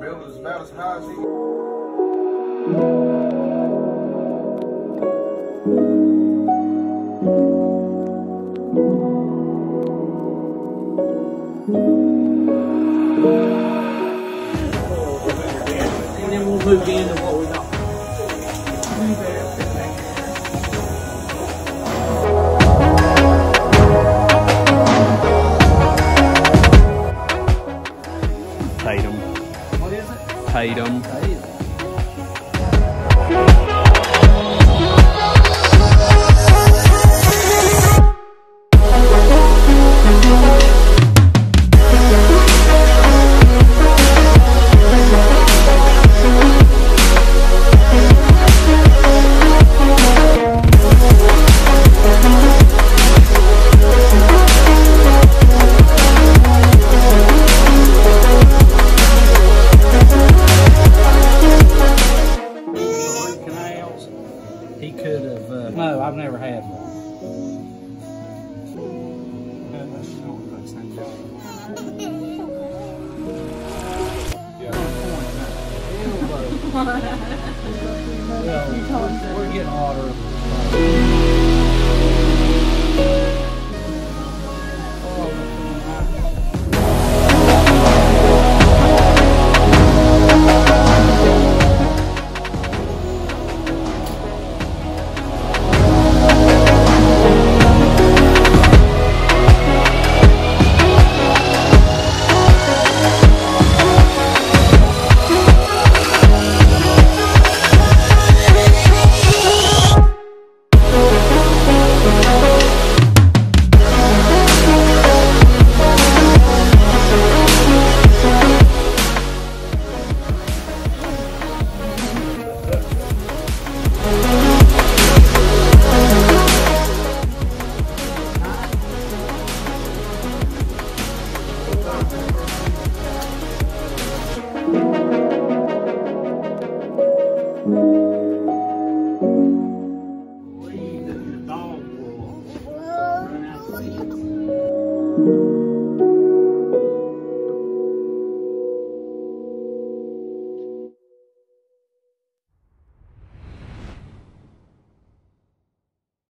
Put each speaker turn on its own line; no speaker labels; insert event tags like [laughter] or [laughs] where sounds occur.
got a smile. See?
And then we'll move into is it?
Tatum.
Could have. Uh, no, I've never had one. [laughs] Well, we're getting water. Believe that